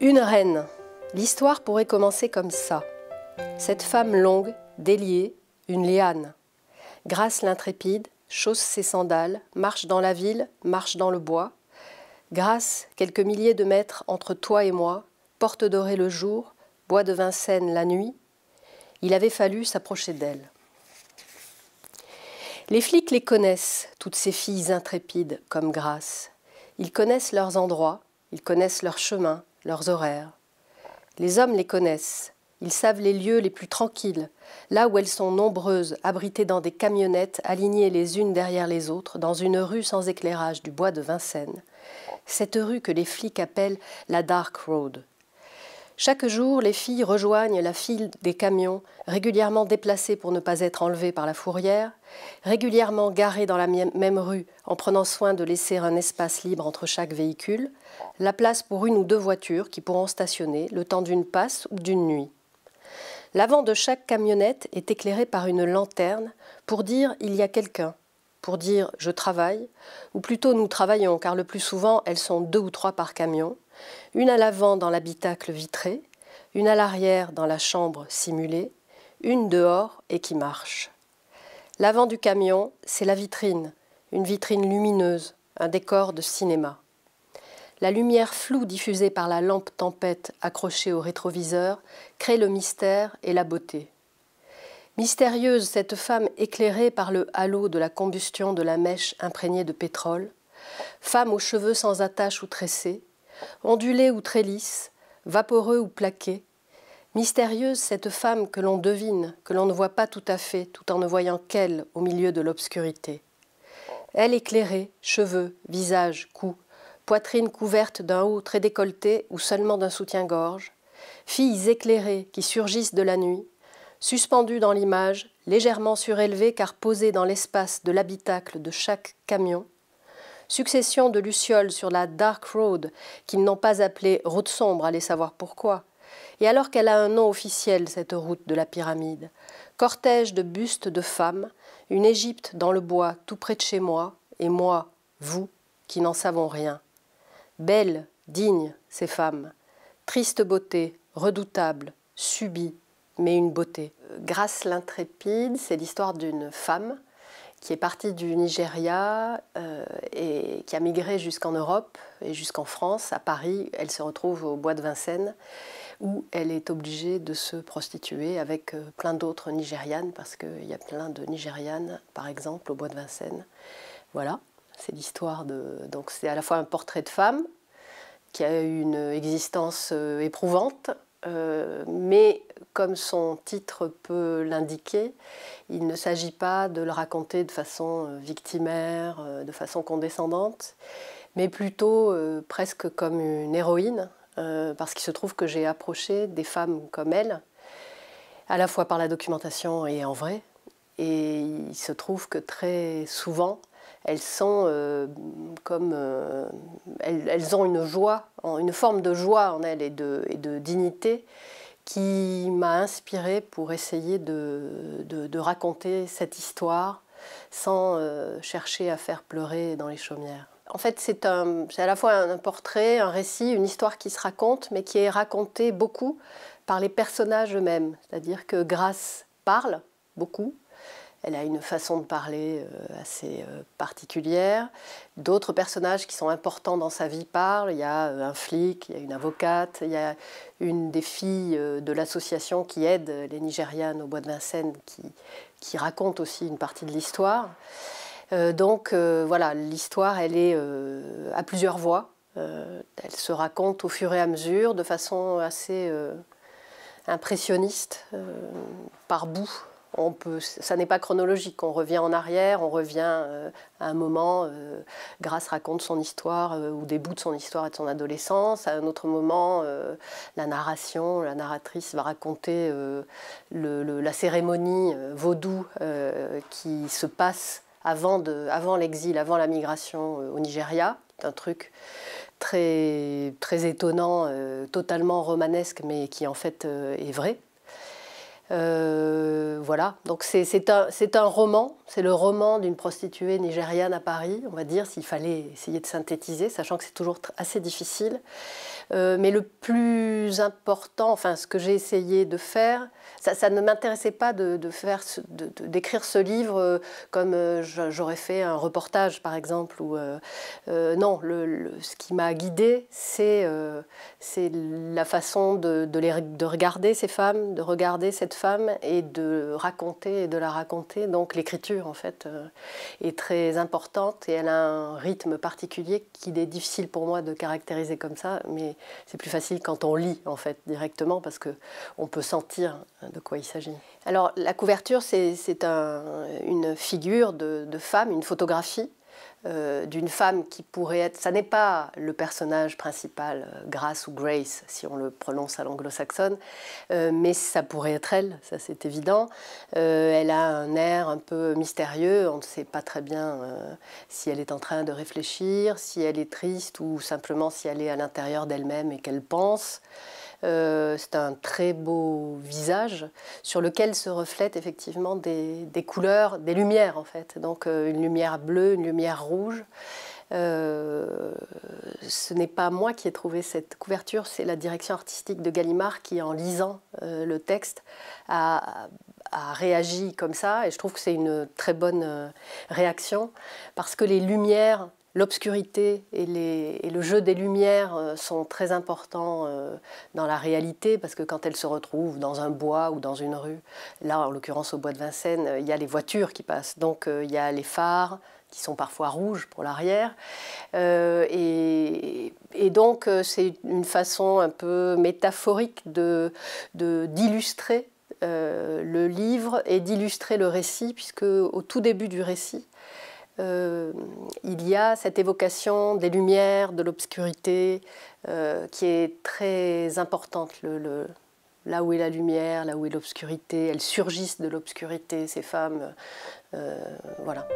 Une reine. L'histoire pourrait commencer comme ça. Cette femme longue, déliée, une liane. Grâce l'intrépide, chausse ses sandales, marche dans la ville, marche dans le bois. Grâce, quelques milliers de mètres entre toi et moi, porte dorée le jour, bois de Vincennes la nuit. Il avait fallu s'approcher d'elle. Les flics les connaissent, toutes ces filles intrépides comme Grâce. Ils connaissent leurs endroits, ils connaissent leurs chemins, leurs horaires. Les hommes les connaissent, ils savent les lieux les plus tranquilles, là où elles sont nombreuses, abritées dans des camionnettes, alignées les unes derrière les autres, dans une rue sans éclairage du bois de Vincennes. Cette rue que les flics appellent la Dark Road. Chaque jour, les filles rejoignent la file des camions, régulièrement déplacés pour ne pas être enlevés par la fourrière, régulièrement garés dans la même rue en prenant soin de laisser un espace libre entre chaque véhicule, la place pour une ou deux voitures qui pourront stationner le temps d'une passe ou d'une nuit. L'avant de chaque camionnette est éclairé par une lanterne pour dire il y a quelqu'un, pour dire je travaille, ou plutôt nous travaillons, car le plus souvent elles sont deux ou trois par camion, une à l'avant dans l'habitacle vitré, une à l'arrière dans la chambre simulée, une dehors et qui marche. L'avant du camion, c'est la vitrine, une vitrine lumineuse, un décor de cinéma. La lumière floue diffusée par la lampe tempête accrochée au rétroviseur crée le mystère et la beauté. Mystérieuse, cette femme éclairée par le halo de la combustion de la mèche imprégnée de pétrole, femme aux cheveux sans attache ou tressés, ondulée ou très lisse, vaporeux ou plaqué, mystérieuse cette femme que l'on devine, que l'on ne voit pas tout à fait, tout en ne voyant qu'elle au milieu de l'obscurité. Elle éclairée, cheveux, visage, cou, poitrine couverte d'un haut très décolleté ou seulement d'un soutien-gorge, filles éclairées qui surgissent de la nuit, suspendues dans l'image, légèrement surélevées car posées dans l'espace de l'habitacle de chaque camion, succession de lucioles sur la Dark Road qu'ils n'ont pas appelée route sombre, allez savoir pourquoi, et alors qu'elle a un nom officiel, cette route de la pyramide, cortège de bustes de femmes, une Égypte dans le bois tout près de chez moi, et moi, vous, qui n'en savons rien. Belles, dignes, ces femmes, triste beauté, redoutable, subie, mais une beauté. Grâce l'intrépide, c'est l'histoire d'une femme qui est partie du Nigeria euh, et qui a migré jusqu'en Europe et jusqu'en France, à Paris. Elle se retrouve au bois de Vincennes où elle est obligée de se prostituer avec euh, plein d'autres Nigérianes parce qu'il y a plein de Nigérianes, par exemple, au bois de Vincennes. Voilà, c'est l'histoire de. Donc c'est à la fois un portrait de femme qui a eu une existence euh, éprouvante, euh, mais comme son titre peut l'indiquer, il ne s'agit pas de le raconter de façon euh, victimaire, de façon condescendante, mais plutôt presque comme une héroïne, parce qu'il se trouve que j'ai approché des femmes comme elle, à la fois par la documentation et en vrai, et il se trouve que très souvent, euh, euh, elles, ont une joie, une forme de joie en elles et de, dignité qui m'a inspirée pour essayer de, raconter cette histoire sans euh, chercher à faire pleurer dans les chaumières. En fait, c'est à la fois un portrait, un récit, une histoire qui se raconte, mais qui est racontée beaucoup par les personnages eux-mêmes. C'est-à-dire que Grâce parle beaucoup, elle a une façon de parler euh, assez euh, particulière. D'autres personnages qui sont importants dans sa vie parlent. Il y a euh, un flic, il y a une avocate, il y a une des filles de l'association qui aide les Nigérianes au bois de Vincennes qui, raconte aussi une partie de l'histoire. donc voilà, l'histoire, elle est à plusieurs voix. elle se raconte au fur et à mesure de façon assez impressionniste, par bout ça n'est pas chronologique, on revient en arrière, on revient euh, à un moment, euh, raconte son histoire euh, ou des bouts de son histoire et de son adolescence, à un autre moment, la narration, la narratrice va raconter la cérémonie vaudou qui se passe avant, l'exil, avant la migration au Nigeria, c'est un truc très étonnant, totalement romanesque, mais qui en fait est vrai. Euh, voilà, donc c'est un, un, roman, c'est le roman d'une prostituée nigériane à Paris, on va dire, s'il fallait essayer de synthétiser, sachant que c'est toujours assez difficile. mais le plus important, enfin ce que j'ai essayé de faire, ça, ne m'intéressait pas de, d'écrire ce livre euh, comme euh, j'aurais fait un reportage, par exemple. Ou, euh, non, ce qui m'a guidée, c'est la façon de, de, regarder ces femmes, de regarder cette femme et de raconter et de la raconter. Donc l'écriture, en fait, est très importante et elle a un rythme particulier qu'il est difficile pour moi de caractériser comme ça, mais c'est plus facile quand on lit, en fait, directement, parce qu'on peut sentir de quoi il s'agit. Alors la couverture, c'est une figure de, femme, une photographie euh, d'une femme qui pourrait être, ça n'est pas le personnage principal, euh, Grace ou Grace, si on le prononce à l'anglo-saxonne, euh, mais ça pourrait être elle, ça c'est évident. elle a un air un peu mystérieux, on ne sait pas très bien si elle est en train de réfléchir, si elle est triste ou simplement si elle est à l'intérieur d'elle-même et qu'elle pense. Euh, c'est un très beau visage sur lequel se reflètent effectivement des, couleurs, des lumières en fait. Donc euh, une lumière bleue, une lumière rouge. Euh, ce n'est pas moi qui ai trouvé cette couverture, c'est la direction artistique de Gallimard qui, en lisant le texte, a, a, réagi comme ça. Et je trouve que c'est une très bonne réaction parce que les lumières l'obscurité et, le jeu des lumières euh, sont très importants euh, dans la réalité parce que quand elles se retrouvent dans un bois ou dans une rue, là en l'occurrence au bois de Vincennes, euh, il y a les voitures qui passent, donc il y a les phares qui sont parfois rouges pour l'arrière. et, donc c'est une façon un peu métaphorique d'illustrer de, le livre et d'illustrer le récit, puisque au tout début du récit, euh, il y a cette évocation des lumières, de l'obscurité, euh, qui est très importante. là où est la lumière, là où est l'obscurité, elles surgissent de l'obscurité, ces femmes. Euh, voilà.